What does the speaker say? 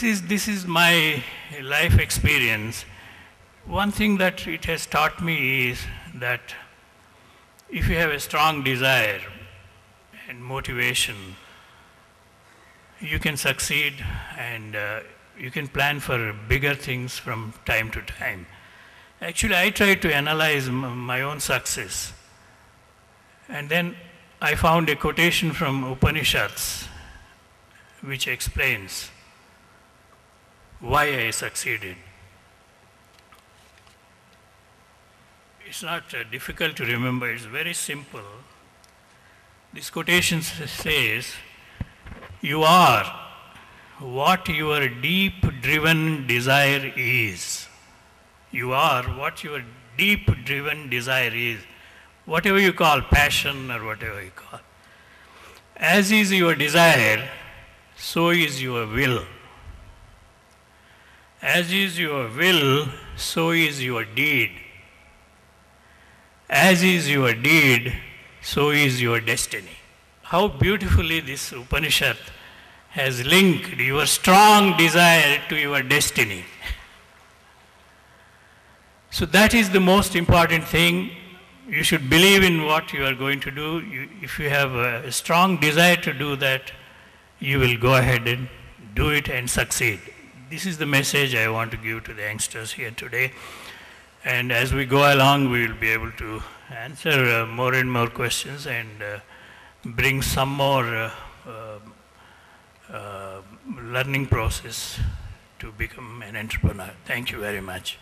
this is, this is my life experience. One thing that it has taught me is that if you have a strong desire and motivation, you can succeed and uh, you can plan for bigger things from time to time. Actually, I try to analyze my own success. And then I found a quotation from Upanishads which explains why I succeeded. It's not uh, difficult to remember, it's very simple. This quotation says, You are what your deep driven desire is. You are what your deep driven desire is. Whatever you call passion or whatever you call. As is your desire, so is your will. As is your will, so is your deed. As is your deed, so is your destiny. How beautifully this Upanishad has linked your strong desire to your destiny. So that is the most important thing. You should believe in what you are going to do. You, if you have a strong desire to do that, you will go ahead and do it and succeed. This is the message I want to give to the youngsters here today. And as we go along, we will be able to answer uh, more and more questions and uh, bring some more uh, uh, learning process to become an entrepreneur. Thank you very much.